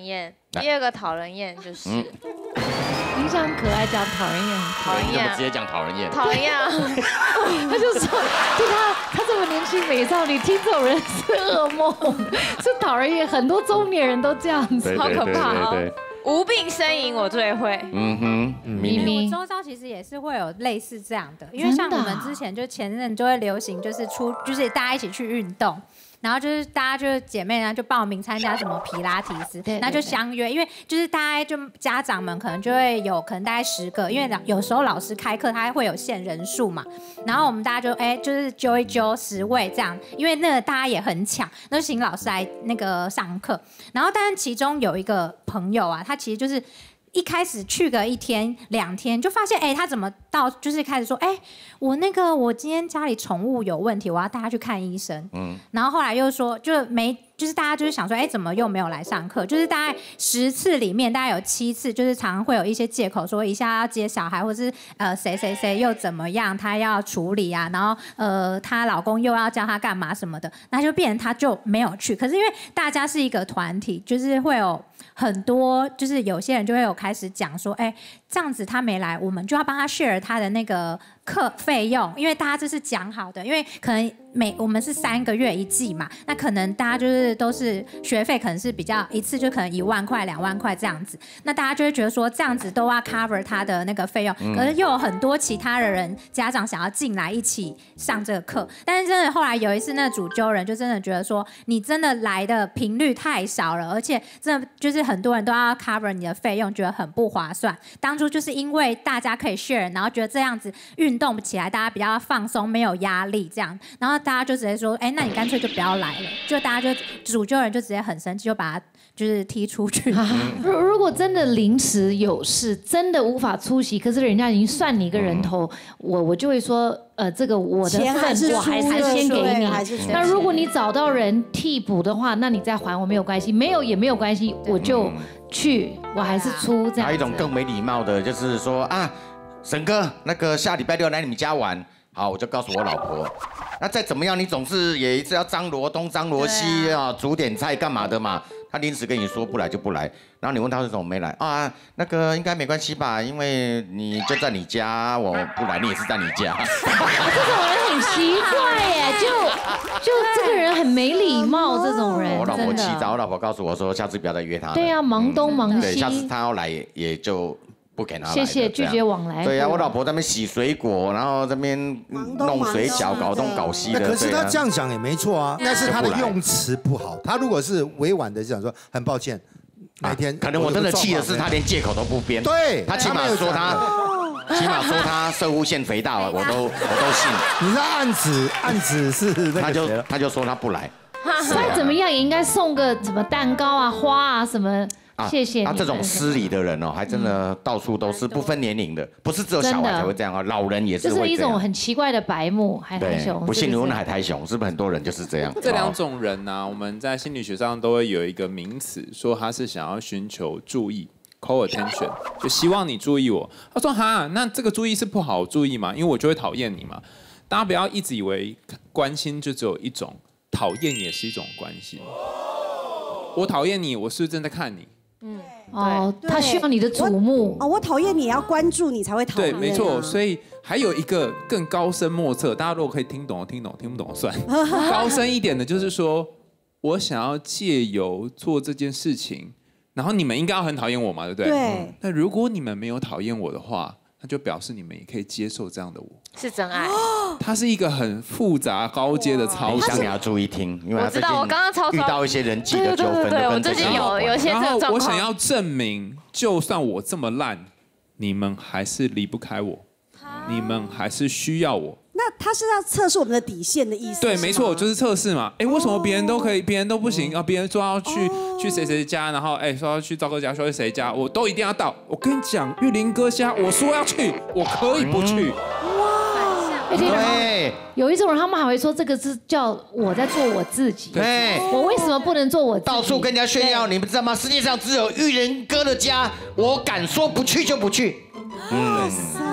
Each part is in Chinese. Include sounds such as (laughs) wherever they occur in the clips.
人厌，第二个讨人厌就是影响很可爱，讲讨人厌，讨人厌直，接讲讨人厌？讨人厌啊！(laughs) 他就说，就他他这么年轻美少女，听这种人是噩梦，(laughs) 是讨人厌，很多中年人都这样子，好可怕。无病呻吟我最会，嗯哼，咪咪，周遭其实也是会有类似这样的，因为像我们之前就前任就会流行，就是出就是大家一起去运动。然后就是大家就是姐妹呢，就报名参加什么皮拉提斯对，那就相约，因为就是大家就家长们可能就会有可能大概十个，因为老有时候老师开课他会有限人数嘛，然后我们大家就哎就是揪一揪十位这样，因为那个大家也很抢，那就请老师来那个上课，然后但是其中有一个朋友啊，他其实就是。一开始去个一天两天，就发现哎、他怎么到就是开始说，哎、我那个我今天家里宠物有问题，我要带它去看医生。嗯，然后后来又说，就没就是大家就是想说，哎、怎么又没有来上课？就是大概十次里面，大概有七次就是常常会有一些借口，说一下要接小孩，或是呃谁谁谁又怎么样，她要处理啊，然后呃她老公又要叫她干嘛什么的，那就变成她就没有去。可是因为大家是一个团体，就是会有。很多就是有些人就会有开始讲说，哎、这样子他没来，我们就要帮他 share 他的那个课费用，因为大家这是讲好的，因为可能每我们是三个月一季嘛，那可能大家就是都是学费可能是比较一次就可能一万块两万块这样子，那大家就会觉得说这样子都要 cover 他的那个费用，可是又有很多其他的人家长想要进来一起上这个课，但是真的后来有一次那主揪人就真的觉得说你真的来的频率太少了，而且真的就是很多人都要 cover 你的费用，觉得很不划算。当初就是因为大家可以 share，然后觉得这样子运动起来大家比较放松，没有压力这样，然后大家就直接说，哎，那你干脆就不要来了，就大家就主揪人就直接很生气，就把他就是踢出去。(laughs) 如如果真的临时有事，真的无法出席，可是人家已经算你一个人头，我我就会说，呃，这个我的钱还是份我还是先给你。那如果你找到人替补的话，那你再还我没有关系，没有也没有关系，我就去，我还是出这样。还有一种更没礼貌的，就是说啊，沈哥，那个下礼拜六来你们家玩，好，我就告诉我老婆，那再怎么样，你总是也一直要张罗东张罗西啊，煮点菜干嘛的嘛。他临时跟你说不来就不来，然后你问他为什么没来啊？那个应该没关系吧，因为你就在你家，我不来，你也是在你家。这种人很奇怪耶，(laughs) 就就这个人很没礼貌，这种人我老婆真气炸，我老婆告诉我说，下次不要再约他了。对呀，忙东忙对，西下，次他要来也也就不给他来谢谢拒绝往来。对呀、我老婆在那边洗水果，然后这边弄水饺，搞东搞西的。可是他这样讲也没错啊，但是他的用词不好。他如果是委婉的讲说，很抱歉，那天可能我真的气的是他连借口都不编。对他起码说他，起码说他射物腺肥大了，我都我都信。你是案子案子是那他就？他就说他不来。(laughs) 再怎么样也应该送个什么蛋糕啊、花啊什么。啊谢谢你。啊，这种失礼的人哦，还真的到处都是，不分年龄的，不是只有小孩才会这样啊，老人也是就是会这样。一种很奇怪的白目海苔熊。，不信你问是是海苔熊，是不是很多人就是这样？这两哦种人呢、我们在心理学上都会有一个名词，说他是想要寻求注意 （call attention），就希望你注意我。他说：“哈，那这个注意是不好注意嘛？因为我就会讨厌你嘛。”大家不要一直以为关心就只有一种，讨厌也是一种关心。我讨厌你，我是不是正在看你？哦，他需要你的瞩目哦，。我讨厌你，也要关注你才会讨，厌、对。没错。所以还有一个更高深莫测，大家如果可以听懂，听懂；听不懂算。(laughs) 高深一点的，就是说我想要借由做这件事情，然后你们应该要很讨厌我嘛，对不对？对那如果你们没有讨厌我的话，那就表示你们也可以接受这样的我。是真爱。它是一个很复杂高阶的操作林香，你要注意听，因为我知道我刚刚超遇到一些人际的纠纷，对我最近有有些然后这个状况。我想要证明，就算我这么烂，你们还是离不开我，你们还是需要我。那他是要测试我们的底线的意思。对，是没错，就是测试嘛。哎，为什么别人都可以，别人都不行啊？别人说要去去谁谁家，然后哎说要去赵哥家，说去谁家，我都一定要到。我跟你讲，玉林哥家，我说要去，我可以不去。而且对有一种人，他们还会说这个是叫我在做我自己。对。我为什么不能做我自己？到处跟人家炫耀，你们知道吗？世界上只有玉林哥的家，我敢说不去就不去，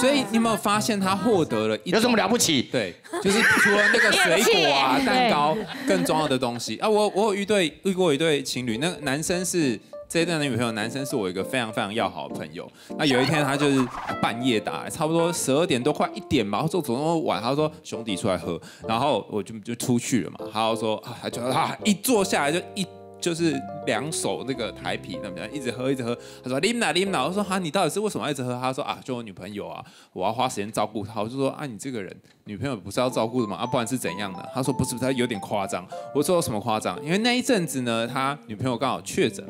所以你有没有发现他获得了一有什么了不起？对，就是除了那个水果啊、蛋糕更重要的东西 (laughs) 啊。我我有一对遇过一对情侣，那个男生是这一段的女朋友男生是我一个非常非常要好的朋友。那有一天他就是半夜打来，差不多十二点多快一点吧，他说怎么晚？他说兄弟出来喝，然后我就就出去了嘛。他就说啊，他就啊一坐下来就一。就是两手那个台啤，那么一直喝一直喝。他说 Lina Lina，我说哈，你到底是为什么要一直喝？他说啊，就我女朋友啊，我要花时间照顾她。我就说啊，你这个人女朋友不是要照顾的吗？啊，不然是怎样的？他说不是不是，他有点夸张。我说什么夸张？因为那一阵子呢，他女朋友刚好确诊，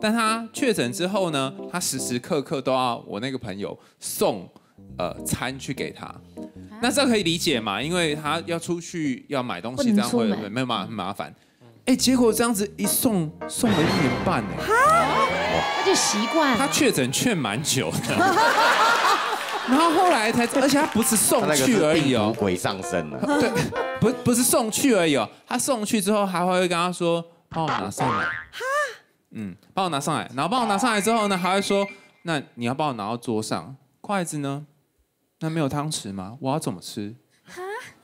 但他确诊之后呢，他时时刻刻都要我那个朋友送呃餐去给他。那这可以理解嘛？因为他要出去要买东西，这样会没有麻很麻烦。哎，结果这样子一送送了一年半呢，他就习惯。他确诊确蛮久的，然后后来才，而且他不是送去而已哦，鬼上身了。对，(laughs) 不不是送去而已哦，他送去之后还会跟他说帮我拿上来，嗯，帮我拿上来，然后帮我拿上来之后呢，还会说那你要帮我拿到桌上，筷子呢？那没有汤匙吗？我要怎么吃？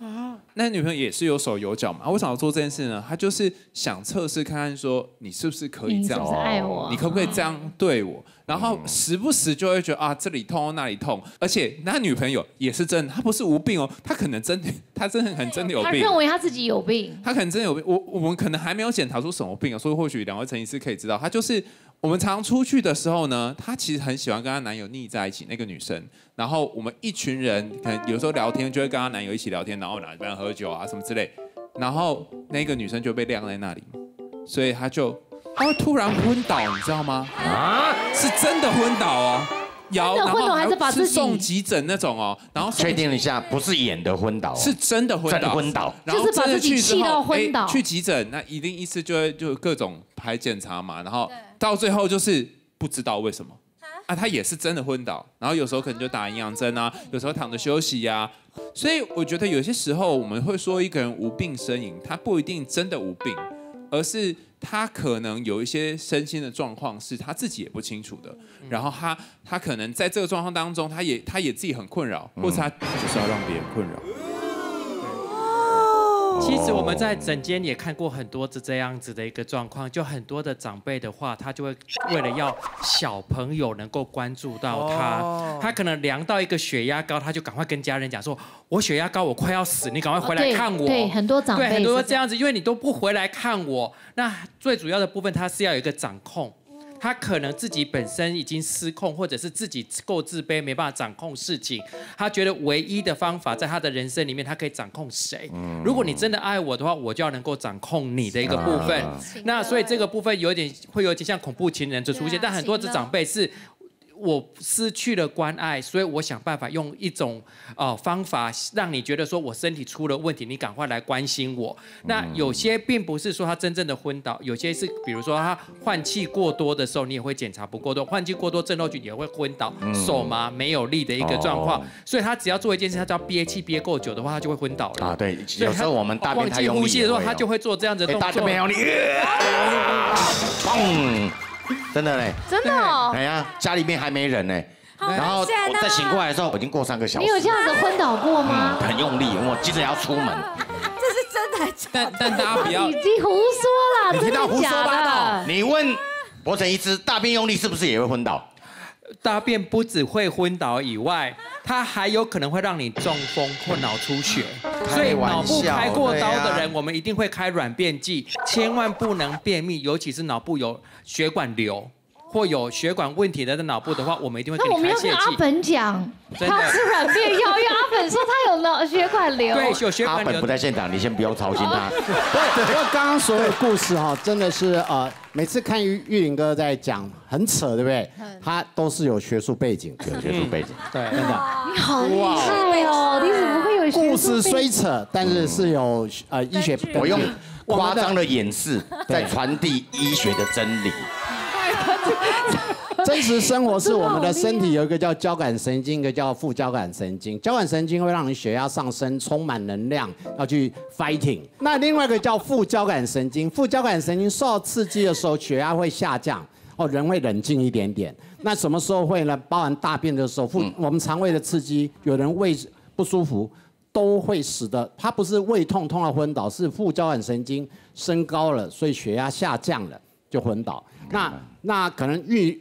啊，那女朋友也是有手有脚嘛？为什么要做这件事呢？他就是想测试看看，说你是不是可以这样爱我，你可不可以这样对我？然后时不时就会觉得啊，这里痛那里痛，而且那女朋友也是真的，她不是无病哦，她可能真的，(laughs) 她真的很真的有病。他认为他自己有病，她可能真的有病。我我们可能还没有检查出什么病啊，所以或许两位陈医师可以知道，她就是。我们常出去的时候呢，她其实很喜欢跟她男友腻在一起。那个女生，然后我们一群人可能有时候聊天，就会跟她男友一起聊天，然后哪边喝酒啊什么之类。然后那个女生就被晾在那里，所以她就她会突然昏倒，你知道吗？啊，是真的昏倒哦，摇，然后还是把自己送急诊那种哦。然后确定一下，不是演的昏倒，是真的昏倒，昏倒，就是把自己气到昏倒。去急诊，那一定意思就会就各种排检查嘛，然后。到最后就是不知道为什么啊，他也是真的昏倒，然后有时候可能就打营养针啊，有时候躺着休息呀。所以我觉得有些时候我们会说一个人无病呻吟，他不一定真的无病，而是他可能有一些身心的状况是他自己也不清楚的。然后他他可能在这个状况当中，他也他也自己很困扰，或者他就是要让别人困扰。其实我们在诊间也看过很多是这样子的一个状况，就很多的长辈的话，他就会为了要小朋友能够关注到他，他可能量到一个血压高，他就赶快跟家人讲说：“我血压高，我快要死，你赶快回来看我。”对，很多长辈，对很多这样子，因为你都不回来看我，那最主要的部分他是要有一个掌控。他可能自己本身已经失控，或者是自己够自卑，没办法掌控事情。他觉得唯一的方法，在他的人生里面，他可以掌控谁？如果你真的爱我的话，我就要能够掌控你的一个部分。那所以这个部分有点会有点像恐怖情人就出现，但很多的长辈是。我失去了关爱，所以我想办法用一种呃方法，让你觉得说我身体出了问题，你赶快来关心我。那有些并不是说他真正的昏倒，有些是比如说他换气过多的时候，你也会检查不过多，换气过多症候群也会昏倒，手麻没有力的一个状况。所以他只要做一件事，他只要憋气憋够久的话，他就会昏倒了。啊，对，有时候我们大便太呼吸的时候，他就会做这样子的动作。大便没有力，(laughs) 真的嘞，真的哦。哎呀，家里面还没人呢，然后我再醒过来的时候，已经过三个小时。你有这样子昏倒过吗？很用力，我急着要出门。这是真的但但大家不要，已经胡说了，真的假的？你问博成一只大便用力是不是也会昏倒？大便不只会昏倒以外，它还有可能会让你中风或脑出血。所以脑部开过刀的人，我们一定会开软便剂，千万不能便秘，尤其是脑部有血管瘤。或有血管问题的在脑部的话，我们一定会给你开泻剂。阿本讲，他吃软便药，因为阿本说他有脑血管瘤。对，有血管瘤。阿本不在现场，你先不用操心他。对，因为刚刚所有故事哈，真的是呃，每次看玉玉林哥在讲，很扯，对不对？他都是有学术背景，有学术背景。对，真的。你好厉害哦！你怎么会有故事虽扯，但是是有呃医学。我用夸张的演示在传递医学的真理。(laughs) 真实生活是我们的身体有一个叫交感神经，一个叫副交感神经。交感神经会让你血压上升，充满能量，要去 fighting。那另外一个叫副交感神经，副交感神经受到刺激的时候，血压会下降，哦，人会冷静一点点。那什么时候会呢？包含大便的时候，副我们肠胃的刺激，有人胃不舒服，都会使得他不是胃痛痛到昏倒，是副交感神经升高了，所以血压下降了就昏倒。那那可能玉。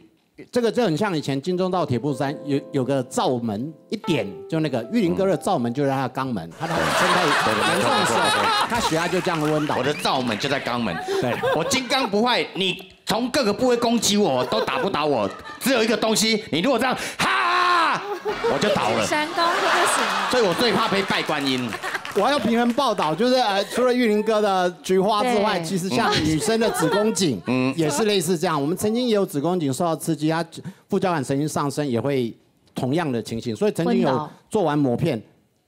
这个就很像以前金钟罩铁布衫有有个罩门一点，就那个玉林哥的罩门就是他的肛门，他的生态严重的时候，他血压就这样温倒。我的罩门就在肛门，对我金刚不坏，你从各个部位攻击我都打不倒我，只有一个东西，你如果这样哈，(laughs) 我就倒了。神功就不行了。所以我最怕被拜观音。我还有平衡报道，就是呃，除了玉林哥的菊花之外，其实像女生的子宫颈，嗯，也是类似这样。我们曾经也有子宫颈受到刺激，它副交感神经上升也会同样的情形，所以曾经有做完膜片。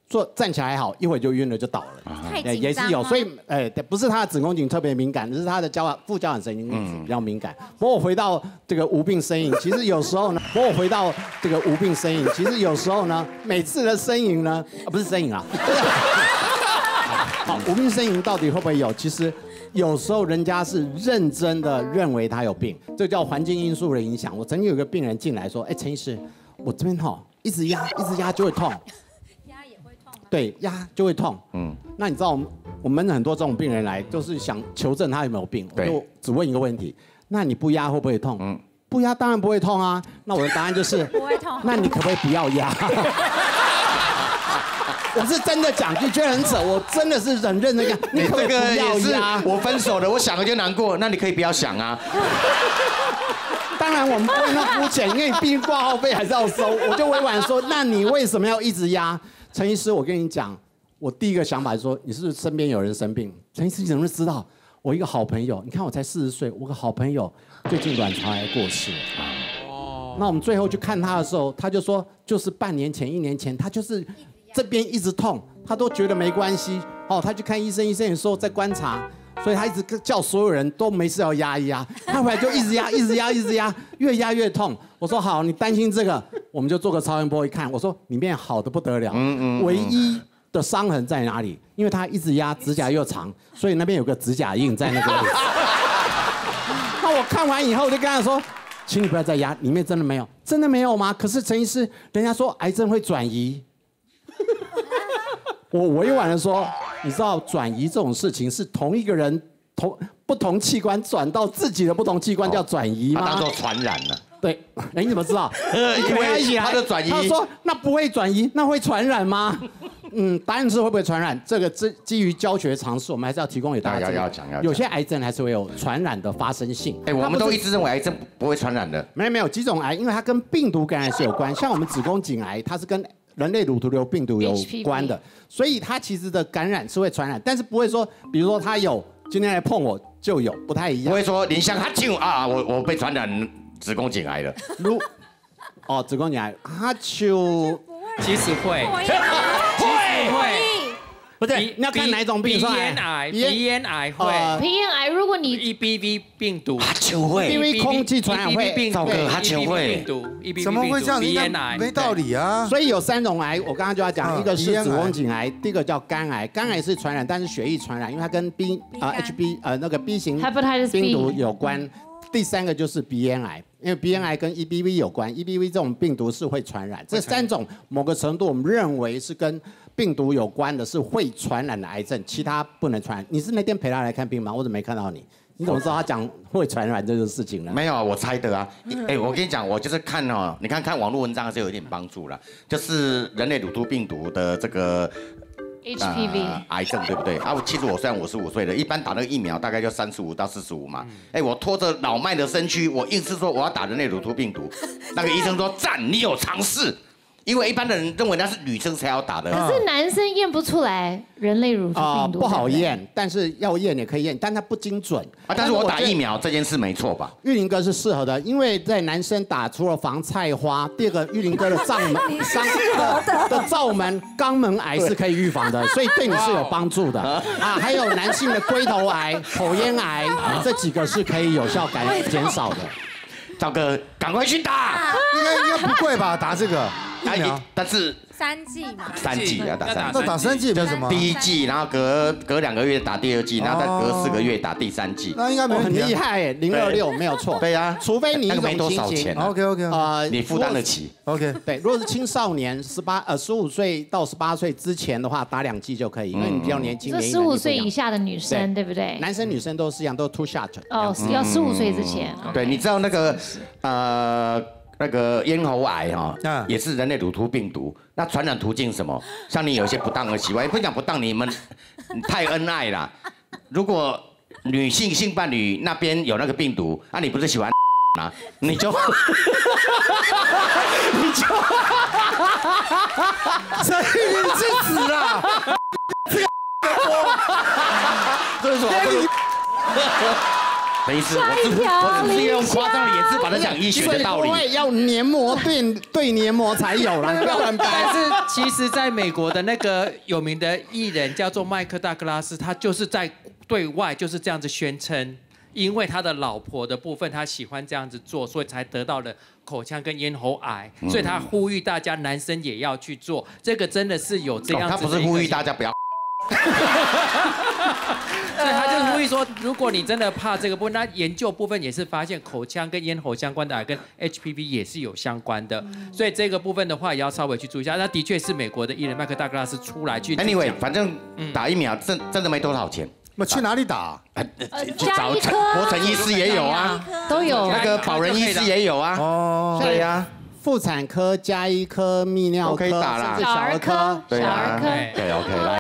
做站起来还好，一会儿就晕了，就倒了。太对也是有，所以哎，不是他的子宫颈特别敏感，只是他的交感副交感神经比较敏感。不过我回到这个无病呻吟，其实有时候呢，不过我回到这个无病呻吟，其实有时候呢，每次的呻吟呢，啊不是呻吟啊，好，无病呻吟到底会不会有？其实有时候人家是认真的认为他有病，这叫环境因素的影响。我曾经有个病人进来说，哎，陈医师，我这边哈一直压，一直压就会痛。(laughs) 对，压就会痛。嗯，那你知道我们我们很多这种病人来，就是想求证他有没有病，我就只问一个问题：那你不压会不会痛？嗯，不压当然不会痛啊。那我的答案就是 (laughs) 不会痛那你可不可以不要压？(laughs) (laughs) 我是真的讲，就觉得很扯，我真的是忍认真讲，(laughs) 你你可不可这个也是压？我分手了，我想了就难过，那你可以不要想啊。(laughs) 当然我们不会那么肤浅，因为毕竟挂号费还是要收。我就委婉说，那你为什么要一直压？陈医师，我跟你讲，我第一个想法是说，你是不是身边有人生病？陈医师，你怎么会知道？我一个好朋友，你看我才四十岁，我个好朋友最近卵巢癌过世了。那我们最后去看他的时候，他就说，就是半年前、一年前，他就是这边一直痛，他都觉得没关系。哦，他去看医生，医生也说在观察，所以他一直叫所有人都没事要压一压。他回来就一直压，一直压，一直压，越压越痛。我说好，你担心这个，我们就做个超音波一看，我说里面好的不得了，唯一的伤痕在哪里？因为他一直压，指甲又长，所以那边有个指甲印在那个位置。(laughs) 那我看完以后，我就跟他说，请你不要再压，里面真的没有，真的没有吗？可是陈医师，人家说癌症会转移。我委婉的说，你知道转移这种事情是同一个人同不同器官转到自己的不同器官叫转移吗？他当做传染了。对，哎，你怎么知道？(laughs) 因为跟他的转移他说那不会转移，那会传染吗？嗯，答案是会不会传染？这个基基于教学常识，我们还是要提供给大家要。要讲要有些癌症还是会有传染的发生性。哎，我们都一直认为癌症不会传染的。没有没有几种癌，因为它跟病毒感染是有关，像我们子宫颈癌，它是跟人类乳头瘤病毒有关的，所以它其实的感染是会传染，但是不会说，比如说它有今天来碰我就有，不太一样。不会说林香他就啊，我我被传染子宫颈癌了。(laughs) 如哦，子宫颈癌，他就其实会，会其实会。不对，你要看哪一种病鼻算咽癌，鼻咽癌会呃皮炎癌，如果你 EBV 病毒，它就会因为空气传染会 EBV 病毒赵哥他就 EBV 会病毒怎么会这样？鼻应咽癌没道。理啊！所以有三种癌，我刚刚就要讲，嗯一个是子宫颈癌，第一个叫肝癌，肝癌是传染，但是血液传染，因为它跟 B (laughs) 啊 HB 呃那个 B 型病毒有关。第三个就是鼻咽癌，因为鼻咽癌跟 EBV 有关，EBV 这种病毒是会传染。这三种某个程度我们认为是跟病毒有关的，是会传染的癌症，其他不能传染。你是那天陪他来看病吗？我怎么没看到你？你怎么知道他讲会传染这个事情呢？没有啊，我猜的啊。哎，我跟你讲，我就是看哦，你看看网络文章还是有一点帮助了。就是人类乳突病毒的这个 HPV 呃癌症对不对？啊，我其实我虽然五十五岁了，一般打那个疫苗大概就三十五到四十五嘛。哎，我拖着老迈的身躯，我硬是说我要打人类乳突病毒，(laughs) 那个医生说赞，你有尝试。因为一般的人认为那是女生才要打的，可是男生验不出来人类乳头啊、病毒，不好。验，但是要验也可以验，但它不精准啊。但是我打疫苗。这件事没错吧？玉林哥是适合的，因为在男生打除了防菜花，第二个玉林哥的肛门、(laughs) 肛的的罩门、肛门癌是可以预防的，(laughs) 所以对你是有帮助的啊。还有男性的龟头癌、(laughs) 口咽癌，这几个是可以有效改减少的。赵哥，赶快去打！应该应该不贵吧？打这个疫哎苗，但是三季嘛，三季要打三那打三季叫什么？第一季，然后隔隔两个月打第二季，然后再隔四个月打第三季。那应该没哦很问题啊。厉害耶，零二六没有错。对呀，除非你一那个没多种情形少钱，啊 OK OK 啊你负担得起。OK，对，如果是青少年十八呃十五岁到十八岁之前的话，打两剂就可以，因为你比较年轻。十五岁以，下的女生，对不对？男生女生都是一样，都 two shot。哦，要十五岁之前。对，你知道那个呃那个咽喉癌哈嗯，也是人类乳突病毒。那传染途径什么？像你有一些不当的习惯，也不讲不当，你们太恩爱了。如果女性性伴侣那边有那个病毒，啊，你不是喜欢 (laughs) 啊，你就 (laughs) 你就 (laughs) 所以你去死啦！所以说我我只是我只是用夸张的言辞把它讲医学的道理。要黏膜对 (laughs) 对黏膜才有啦，你 (laughs) 不要乱掰。但是其实，在美国的那个有名的艺人叫做麦克大克拉斯，他就是在对外就是这样子宣称，因为他的老婆的部分他喜欢这样子做，所以才得到了口腔跟咽喉癌，嗯所以他呼吁大家男生也要去做，这个真的是有这样子、哦他不是呼吁大家不要。(laughs) 所以他就是呼吁说，如果你真的怕这个部分，那研究部分也是发现口腔跟咽喉相关的癌跟 HPV 也是有相关的，所以这个部分的话也要稍微去注意一下。那的确是美国的艺人麦克大格拉斯出来去 (laughs) Anyway，反正打疫苗真真的没多少钱。那去哪里打？去找陈国成医师也有啊，都有那个保仁医师也有啊。哦，对呀，妇产科、加医科、泌尿科，都可以打啦。至小儿科。对啊。小儿科。对对，OK，来。